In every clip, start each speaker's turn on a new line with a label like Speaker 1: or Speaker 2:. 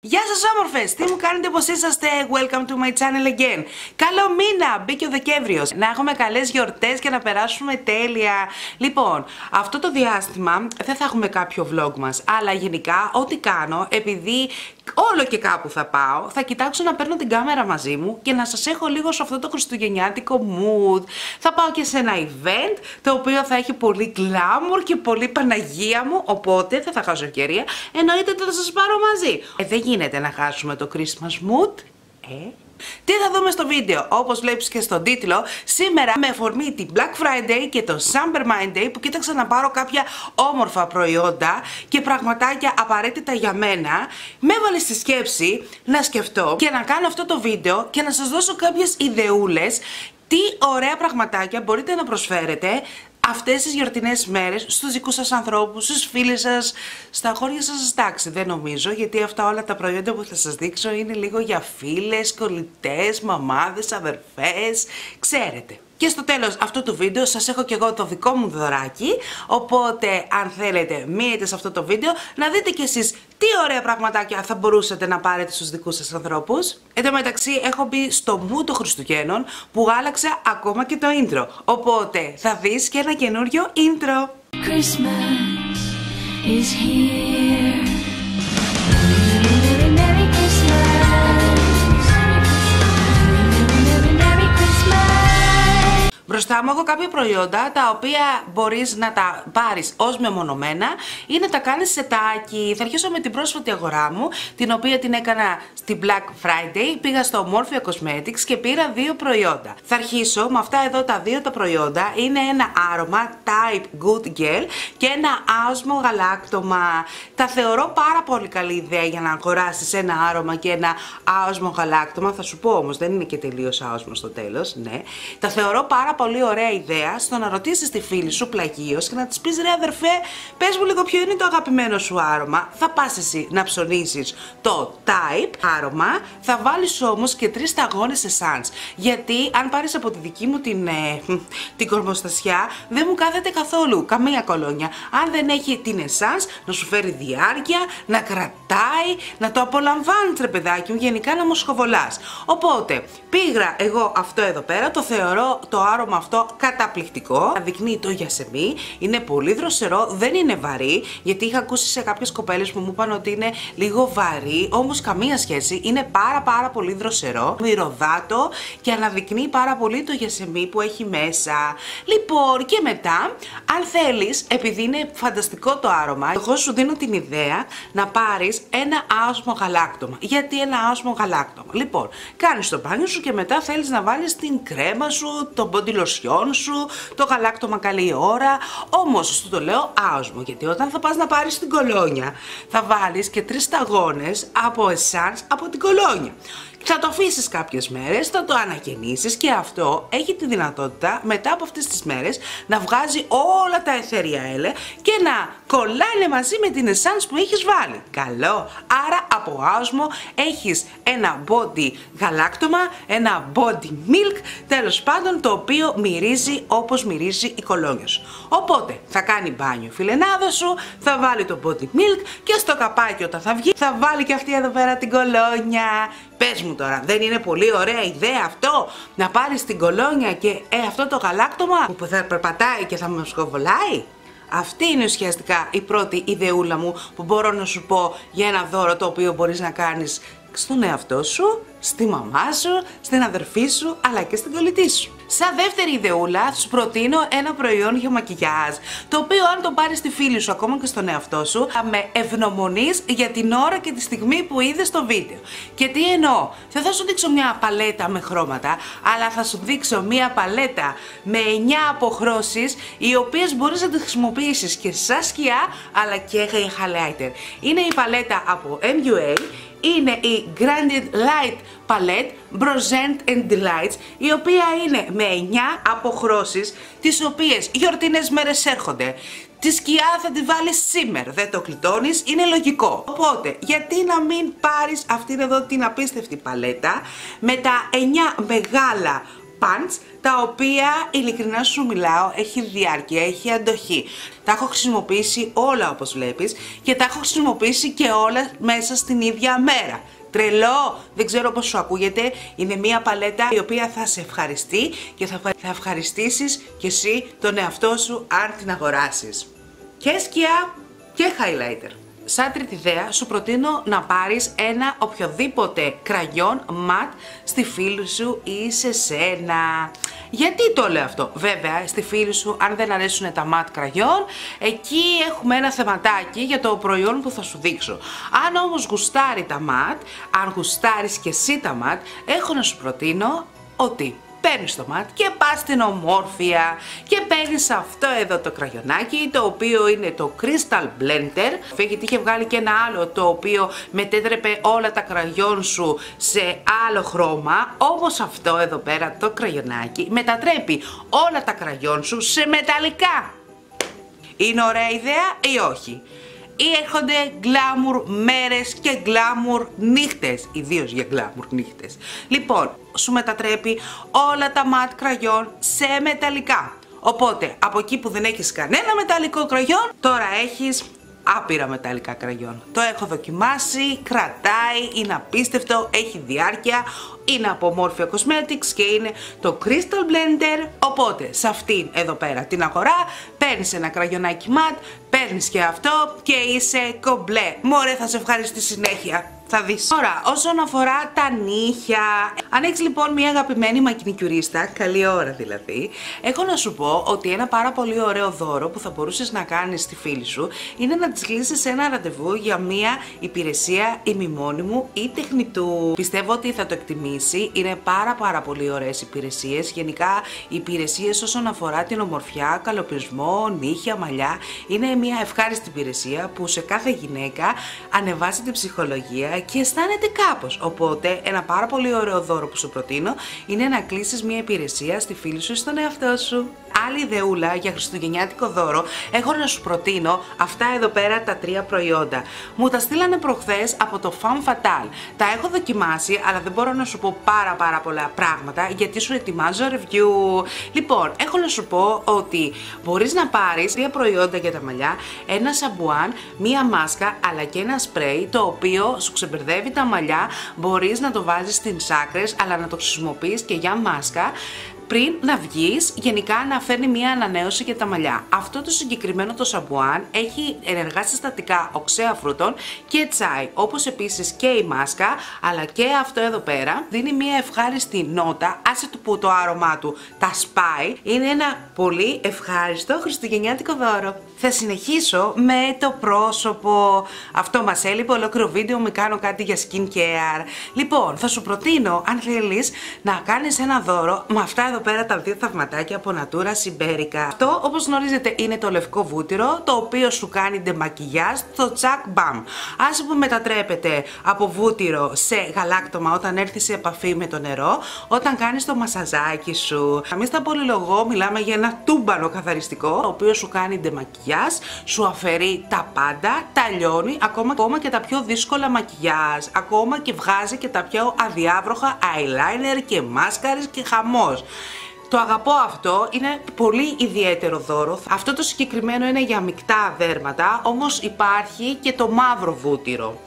Speaker 1: Γεια σας όμορφες! Τι μου κάνετε πως είσαστε; Welcome to my channel again! Καλό μήνα! Μπήκε ο Δεκέμβριος! Να έχουμε καλές γιορτές και να περάσουμε τέλεια! Λοιπόν, αυτό το διάστημα δεν θα έχουμε κάποιο vlog μας, αλλά γενικά ό,τι κάνω, επειδή όλο και κάπου θα πάω, θα κοιτάξω να παίρνω την κάμερα μαζί μου και να σας έχω λίγο σε αυτό το χριστουγεννιάτικο mood. Θα πάω και σε ένα event, το οποίο θα έχει πολύ glamour και πολύ Παναγία μου, οπότε δεν θα χάσω ευκαιρία, εννοείται ότι θα σας πάρω μαζί. Ε, δεν γίνεται να χάσουμε το Christmas mood, ε. Τι θα δούμε στο βίντεο, όπως βλέπεις και στον τίτλο, σήμερα με αφορμή την Black Friday και το Summer Monday που κοίταξα να πάρω κάποια όμορφα προϊόντα και πραγματάκια απαραίτητα για μένα, με έβαλε στη σκέψη να σκεφτώ και να κάνω αυτό το βίντεο και να σας δώσω κάποιες ιδεούλες τι ωραία πραγματάκια μπορείτε να προσφέρετε αυτές τις γιορτινές μέρες στους δικούς σας ανθρώπους, στους φίλους σας, στα χώρια σας τάξη. Δεν νομίζω, γιατί αυτά όλα τα προϊόντα που θα σας δείξω είναι λίγο για φίλες, κολλητές, μαμάδες, αδερφές, ξέρετε. Και στο τέλος αυτού του βίντεο σας έχω και εγώ το δικό μου δωράκι, οπότε αν θέλετε μείνετε σε αυτό το βίντεο να δείτε κι εσείς τι ωραία πραγματάκια θα μπορούσατε να πάρετε στους δικούς σας ανθρώπους. Εν τω μεταξύ έχω μπει στο μου των Χριστουγέννων που άλλαξα ακόμα και το intro, οπότε θα δεις και ένα καινούριο intro.
Speaker 2: Christmas is here.
Speaker 1: Μπροστά μου έχω κάποια προϊόντα τα οποία μπορείς να τα πάρεις ως μεμονωμένα ή να τα κάνεις σετάκι. Θα αρχίσω με την πρόσφατη αγορά μου, την οποία την έκανα στην Black Friday. Πήγα στο Morphia Cosmetics και πήρα δύο προϊόντα. Θα αρχίσω με αυτά εδώ τα δύο τα προϊόντα. Είναι ένα άρωμα Type Good Gel και ένα άοσμο γαλάκτομα. Τα θεωρώ πάρα πολύ καλή ιδέα για να αγοράσεις ένα άρωμα και ένα άοσμο γαλάκτομα. Θα σου πω όμως, δεν είναι και τελείως άοσμο στο τέλος, ναι. Τα θεωρώ πάρα πολύ ωραία ιδέα στο να ρωτήσεις τη φίλη σου πλαγίως και να της πεις ρε αδερφέ, πες μου λίγο ποιο είναι το αγαπημένο σου άρωμα. Θα πας εσύ να ψωνίσει το type άρωμα, θα βάλεις όμως και τρεις σταγόνες essence. Γιατί αν πάρεις από τη δική μου την, ε, την κορμοστασιά, δεν μου κάθεται καθόλου καμία κολόνια. Αν δεν έχει την essence, να σου φέρει διάρκεια, να κρατάει, να το απολαμβάνεις ρε παιδάκι μου, γενικά να μου σχοβολάς. Οπότε πήγα εγώ αυτό εδώ πέρα, το θεωρώ το άρωμα άρωμα αυτό καταπληκτικό. Αδεικνύει το γιασεμί, είναι πολύ δροσερό, δεν είναι βαρύ, γιατί είχα ακούσει σε κάποιες κοπέλες που μου είπαν ότι είναι λίγο βαρύ, όμως καμία σχέση, είναι πάρα πάρα πολύ δροσερό, μυρωδάτο και αναδεικνύει πάρα πολύ το γιασεμί που έχει μέσα. Λοιπόν, και μετά, αν θέλεις, επειδή είναι φανταστικό το άρωμα, εγώ σου δίνω την ιδέα να πάρεις ένα άσμο γαλάκτομα. Γιατί ένα άσμο γαλάκτομα; Λοιπόν, κάνεις το μπάνιο σου και μετά θέλεις να βάλεις την κρέμα σου, το body λοσιόν σου, το γαλάκτομα καλή ώρα. Όμως σου το λέω άοσμο, γιατί όταν θα πας να πάρεις την κολόνια, θα βάλεις και τρεις σταγόνες από εσάν από την κολόνια. Θα το αφήσεις κάποιες μέρες, θα το ανακαινήσεις και αυτό έχει τη δυνατότητα μετά από αυτές τις μέρες να βγάζει όλα τα εθέρια έλε και να κολλάνε μαζί με την essence που έχεις βάλει. Καλό. Άρα από άοσμο έχεις ένα body γαλάκτομα, ένα body milk, τέλος πάντων το οποίο μυρίζει όπως μυρίζει η κολόνια σου. Οπότε θα κάνει μπάνιο φιλενάδα σου, θα βάλει το body milk και στο καπάκι όταν θα βγει θα βάλει και αυτή εδώ πέρα την κολόνια. Πες μου τώρα, δεν είναι πολύ ωραία ιδέα αυτό; Να πάρεις την κολόνια και ε, αυτό το γαλάκτομα που θα περπατάει και θα μας σκοβολάει. Αυτή είναι ουσιαστικά η πρώτη ιδεούλα μου που μπορώ να σου πω για ένα δώρο το οποίο μπορείς να κάνεις στον εαυτό σου, στη μαμά σου, στην αδερφή σου αλλά και στην κολλητή σου. Σαν δεύτερη ιδεούλα, σου προτείνω ένα προϊόν για μακιγιάζ, το οποίο αν το πάρεις στη φίλη σου, ακόμα και στον εαυτό σου, θα με ευγνωμονείς για την ώρα και τη στιγμή που είδες το βίντεο. Και τι εννοώ, δεν θα σου δείξω μια παλέτα με χρώματα, αλλά θα σου δείξω μια παλέτα με 9 αποχρώσεις, οι οποίες μπορείς να τη χρησιμοποιήσεις και σαν σκιά, αλλά και για highlighter. Είναι η παλέτα από MUA, είναι η Granded Light Palette Brosent and Delights η οποία είναι με 9 αποχρώσεις τις οποίες γιορτινές μέρες έρχονται Τη σκιά θα τη βάλεις σήμερα, δεν το κλειτώνεις, είναι λογικό. Οπότε, γιατί να μην πάρεις αυτήν εδώ την απίστευτη παλέτα με τα 9 μεγάλα pants, τα οποία ειλικρινά σου μιλάω, έχει διάρκεια, έχει αντοχή. Τα έχω χρησιμοποιήσει όλα όπως βλέπεις και τα έχω χρησιμοποιήσει και όλα μέσα στην ίδια μέρα. Τρελό! Δεν ξέρω πώς σου ακούγεται. Είναι μια παλέτα η οποία θα σε ευχαριστεί και θα θα ευχαριστήσεις και εσύ τον εαυτό σου αν την αγοράσεις. Και σκιά και highlighter. Σαν τρίτη ιδέα σου προτείνω να πάρεις ένα οποιοδήποτε κραγιόν ματ στη φίλη σου ή σε σένα. Γιατί το λέω αυτό; Βέβαια, στη φίλη σου, αν δεν αρέσουν τα ματ κραγιόν, εκεί έχουμε ένα θεματάκι για το προϊόν που θα σου δείξω. Αν όμως γουστάρει τα ματ, αν γουστάρεις και εσύ τα ματ, έχω να σου προτείνω ότι παίρνεις το ματ και πας στην ομόρφια και παίρνεις αυτό εδώ το κραγιονάκι το οποίο είναι το Crystal Blender. Γιατί είχε βγάλει και ένα άλλο το οποίο μετέτρεπε όλα τα κραγιόν σου σε άλλο χρώμα. Όμως αυτό εδώ πέρα το κραγιονάκι μετατρέπει όλα τα κραγιόν σου σε μεταλλικά. Είναι ωραία ιδέα ή όχι; ή έρχονται γκλάμουρ μέρες και γκλάμουρ νύχτες, ιδίως για γκλάμουρ νύχτες. Λοιπόν, σου μετατρέπει όλα τα ματ κραγιόν σε μεταλλικά. Οπότε, από εκεί που δεν έχεις κανένα μεταλλικό κραγιόν, τώρα έχεις άπειρα μεταλλικά κραγιόν. Το έχω δοκιμάσει, κρατάει, είναι απίστευτο, έχει διάρκεια, είναι από Morphia Cosmetics και είναι το Crystal Blender. Οπότε σε αυτήν εδώ πέρα την αγορά παίρνεις ένα κραγιονάκι ματ, παίρνεις και αυτό και είσαι κομπλέ. Μωρέ θα σε ευχαριστεί συνέχεια. Θα δεις. Τώρα, όσον αφορά τα νύχια, αν έχεις λοιπόν μια αγαπημένη μακινικιουρίστα, καλή ώρα δηλαδή, έχω να σου πω ότι ένα πάρα πολύ ωραίο δώρο που θα μπορούσες να κάνεις στη φίλη σου είναι να της κλείσεις ένα ραντεβού για μια υπηρεσία ημιμόνιμου ή τεχνητού. Πιστεύω ότι θα το εκτιμήσεις, είναι πάρα πάρα πολύ ωραίες υπηρεσίες, γενικά οι υπηρεσίες όσον αφορά την ομορφιά, καλοπισμό, νύχια, μαλλιά, είναι μια ευχάριστη υπηρεσία που σε κάθε γυναίκα ανεβάζει την ψυχολογία και αισθάνεται κάπως. Οπότε ένα πάρα πολύ ωραίο δώρο που σου προτείνω είναι να κλείσεις μια υπηρεσία στη φίλη σου ή στον εαυτό σου. Άλλη ιδεούλα για χριστουγεννιάτικο δώρο έχω να σου προτείνω αυτά εδώ πέρα τα τρία προϊόντα. Μου τα στείλανε προχθές από το Femme Fatale. Τα έχω δοκιμάσει αλλά δεν μπορώ να σου πω πάρα πάρα πολλά πράγματα γιατί σου ετοιμάζω review. Λοιπόν, έχω να σου πω ότι μπορείς να πάρεις τρία προϊόντα για τα μαλλιά, ένα σαμπουάν, μία μάσκα αλλά και ένα σπρέι το οποίο σου ξεμπερδεύει τα μαλλιά, μπορείς να το βάζεις στις άκρες αλλά να το χρησιμοποιείς και για μάσκα πριν να βγεις, γενικά να φέρνει μια ανανέωση για τα μαλλιά. Αυτό το συγκεκριμένο το σαμπουάν έχει ενεργά συστατικά οξέα φρούτων και τσάι, όπως επίσης και η μάσκα, αλλά και αυτό εδώ πέρα δίνει μια ευχάριστη νότα, άσε του που το άρωμά του τα σπάει, είναι ένα πολύ ευχάριστο χριστουγεννιάτικο δώρο. Θα συνεχίσω με το πρόσωπο. Αυτό μας έλειπε, ολόκληρο βίντεο με κάνω κάτι για skincare. Λοιπόν, θα σου προτείνω, αν θέλεις, να κάνεις ένα δώρο με αυτά εδώ πέρα τα δύο θαυματάκια από Natura Siberica. Αυτό, όπως γνωρίζετε, είναι το λευκό βούτυρο, το οποίο σου κάνει ντεμακιγιάζ, το Jack Bam. Άσε που μετατρέπεται από βούτυρο σε γαλάκτομα όταν έρθεις σε επαφή με το νερό, όταν κάνεις το μασαζάκι σου. Εμείς στα πολυλογώ μιλάμε για ένα τούμπανο καθαριστικό, το οποίο σου κάνει ντεμακιγιάζ, σου αφαιρεί τα πάντα, τα λιώνει, ακόμα, ακόμα και τα πιο δύσκολα μακιγιάζ, ακόμα και βγάζει και τα πιο αδιάβροχα eyeliner και μάσκαρες και χαμός. Το αγαπώ αυτό, είναι πολύ ιδιαίτερο δώρο. Αυτό το συγκεκριμένο είναι για μεικτά δέρματα, όμως υπάρχει και το μαύρο βούτυρο.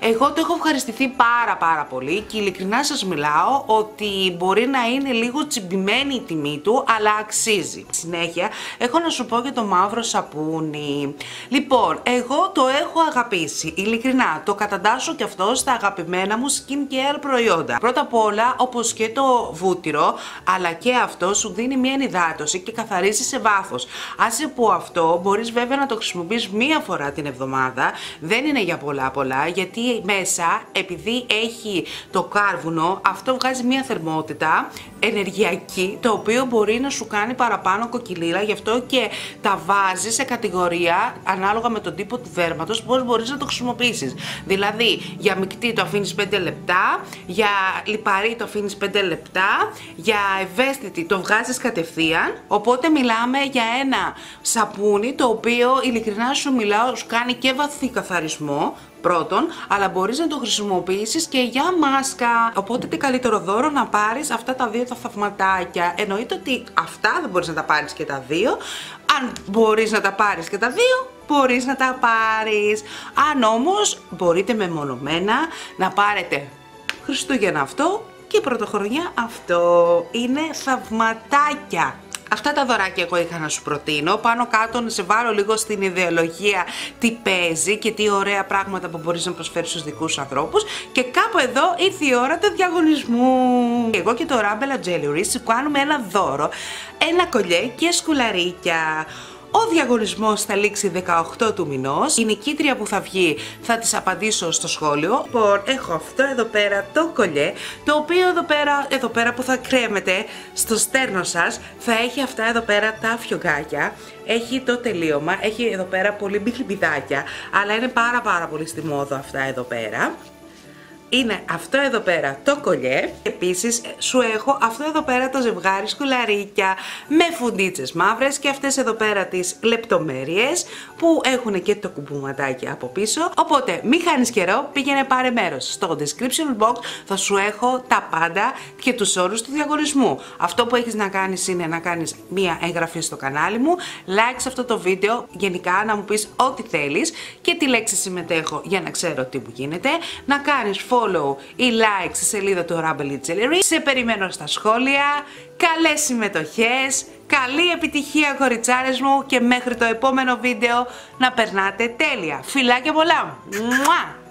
Speaker 1: Εγώ το έχω ευχαριστηθεί πάρα πάρα πολύ και ειλικρινά σας μιλάω ότι μπορεί να είναι λίγο τσιμπημένη η τιμή του, αλλά αξίζει. Συνέχεια, έχω να σου πω για το μαύρο σαπούνι. Λοιπόν, εγώ το έχω αγαπήσει, ειλικρινά, το καταντάσω και αυτό στα αγαπημένα μου skincare προϊόντα. Πρώτα απ' όλα, όπως και το βούτυρο, αλλά και αυτό σου δίνει μια ενυδάτωση και καθαρίζει σε βάθος. Άσε που αυτό μπορείς βέβαια να το χρησιμοποιείς μία φορά την εβδομάδα, δεν είναι για πολλά πολλά, γιατί μέσα, επειδή έχει το κάρβουνο, αυτό βγάζει μια θερμότητα ενεργειακή, το οποίο μπορεί να σου κάνει παραπάνω κοκκιλίλα, γι' αυτό και τα βάζεις σε κατηγορία ανάλογα με τον τύπο του δέρματος, πώς μπορείς να το χρησιμοποιήσεις. Δηλαδή, για μεικτή το αφήνεις 5 λεπτά, για λιπαρή το αφήνεις 5 λεπτά, για ευαίσθητη το βγάζεις κατευθείαν, οπότε μιλάμε για ένα σαπούνι το οποίο ειλικρινά σου μιλάω, σου κάνει και βαθύ καθαρισμό, πρώτον, αλλά μπορείς να το χρησιμοποιήσεις και για μάσκα. Οπότε τι καλύτερο δώρο να πάρεις αυτά τα δύο τα θαυματάκια. Εννοείται ότι αυτά δεν μπορείς να τα πάρεις και τα δύο. Αν μπορείς να τα πάρεις και τα δύο, μπορείς να τα πάρεις. Αν όμως μπορείτε μεμονωμένα να πάρετε Χριστούγεννα αυτό και πρωτοχρονιά αυτό. Είναι θαυματάκια. Αυτά τα δωράκια εγώ είχα να σου προτείνω. Πάνω κάτω να σε βάλω λίγο στην ιδεολογία τι παίζει και τι ωραία πράγματα που μπορείς να προσφέρεις στους δικούς σου ανθρώπους. Και κάπου εδώ ήρθε η ώρα του διαγωνισμού. Εγώ και το Rambella Jewelry σου κάνουμε ένα δώρο, ένα κολλιέ και σκουλαρίκια. Ο διαγωνισμός θα λήξει 18 του μηνός. Η νικήτρια που θα βγει θα της απαντήσω στο σχόλιο. Λοιπόν, έχω αυτό εδώ πέρα το κολλιέ, το οποίο εδώ πέρα, εδώ πέρα που θα κρέμεται στο στέρνο σας, θα έχει αυτά εδώ πέρα τα φιωγκάκια. Έχει το τελείωμα, έχει εδώ πέρα πολύ μπιχλιμπιδάκια, αλλά είναι πάρα πάρα πολύ στη μόδα αυτά εδώ πέρα είναι αυτό εδώ πέρα το κολλιέ. Επίσης σου έχω αυτό εδώ πέρα το ζευγάρι σκουλαρίκια με φουντίτσες μαύρες και αυτές εδώ πέρα τις λεπτομέρειες που έχουν και το κουμπουματάκι από πίσω. Οπότε μη χάνεις καιρό, πήγαινε πάρε μέρος. Στο description box θα σου έχω τα πάντα και τους όρους του διαγωνισμού. Αυτό που έχεις να κάνεις είναι να κάνεις μία εγγραφή στο κανάλι μου, like σε αυτό το βίντεο, γενικά να μου πεις ό,τι θέλεις και τη λέξη συμμετέχω για να ξέρω τι μου γίνεται, να κάνεις follow ή like στη σελίδα του Rumble Jewelry. Σε περιμένω στα σχόλια, καλές συμμετοχές, καλή επιτυχία κοριτσάρες μου και μέχρι το επόμενο βίντεο να περνάτε τέλεια. Φιλάκια πολλά! Μουά!